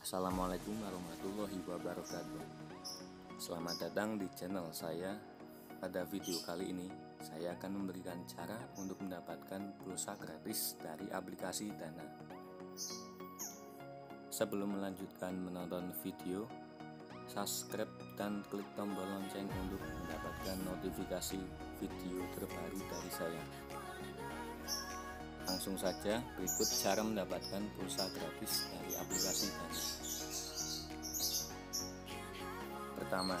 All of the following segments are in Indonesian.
Assalamualaikum warahmatullahi wabarakatuh. Selamat datang di channel saya. Pada video kali ini Saya akan memberikan cara untuk mendapatkan pulsa gratis dari aplikasi Dana. Sebelum melanjutkan menonton video Subscribe dan klik tombol lonceng untuk mendapatkan notifikasi video terbaru dari saya Langsung saja berikut cara mendapatkan pulsa gratis dari aplikasi Dana. Pertama,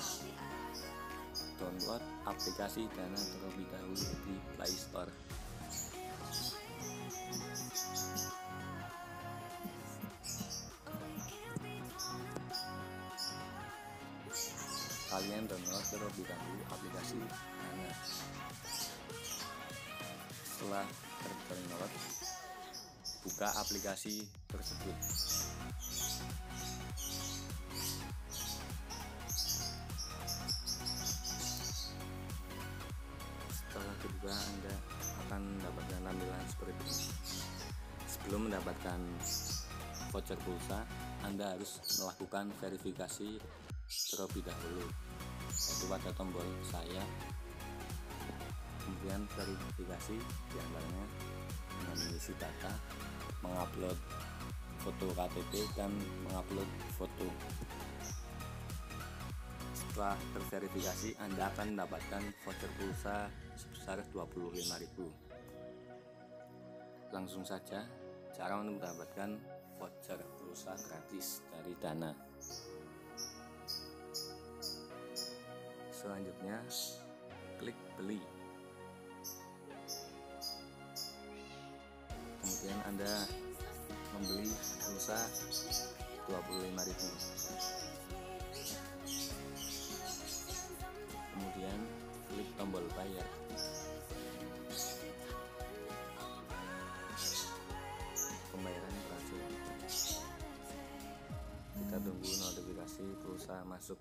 download aplikasi Dana terlebih dahulu di Play Store. Kalian download terlebih dahulu aplikasi Dana. Setelah terdownload, buka aplikasi tersebut. Setelah kedua, Anda akan mendapatkan tampilan seperti ini. Sebelum mendapatkan voucher pulsa, Anda harus melakukan verifikasi terlebih dahulu, yaitu pada tombol saya kemudian verifikasi di antaranya dengan mengisi data mengupload foto KTP dan mengupload foto. Setelah terverifikasi Anda akan mendapatkan voucher pulsa sebesar 25.000 langsung saja cara untuk mendapatkan voucher pulsa gratis dari Dana. Selanjutnya klik beli anda membeli pulsa 25.000 kemudian klik tombol bayar. Pembayaran berhasil. Kita tunggu notifikasi pulsa masuk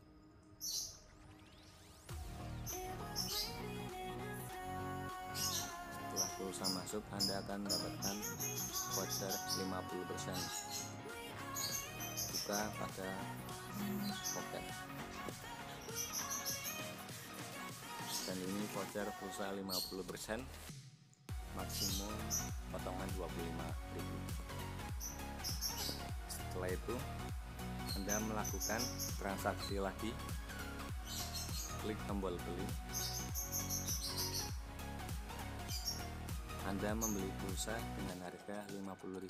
masuk Anda akan mendapatkan voucher 50% buka pada pocket dan ini voucher pulsa 50% maksimum potongan 25.000 setelah itu Anda melakukan transaksi lagi. Klik tombol beli Anda membeli pulsa dengan harga 50.000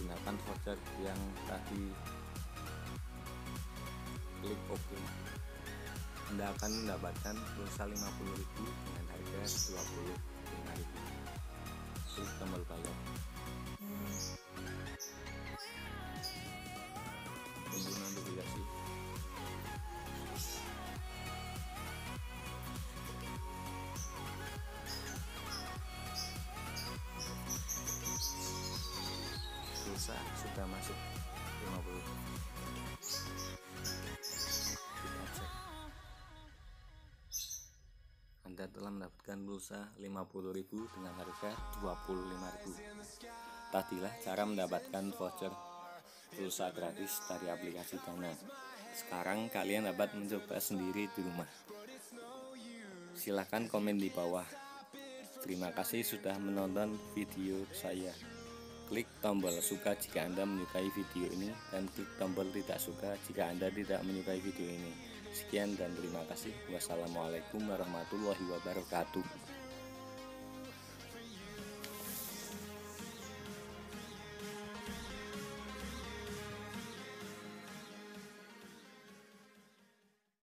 gunakan voucher yang tadi. Klik OK. Anda akan mendapatkan pulsa 50.000 dengan harga 25.000 pulsa sudah masuk 50 kita cek. Anda telah mendapatkan pulsa 50.000 dengan harga 25.000 tadilah cara mendapatkan voucher pulsa gratis dari aplikasi Dana. Sekarang kalian dapat mencoba sendiri di rumah. Silahkan komen di bawah. Terima kasih sudah menonton video saya klik tombol suka jika anda menyukai video ini dan klik tombol tidak suka jika anda tidak menyukai video ini. Sekian dan terima kasih. Wassalamualaikum warahmatullahi wabarakatuh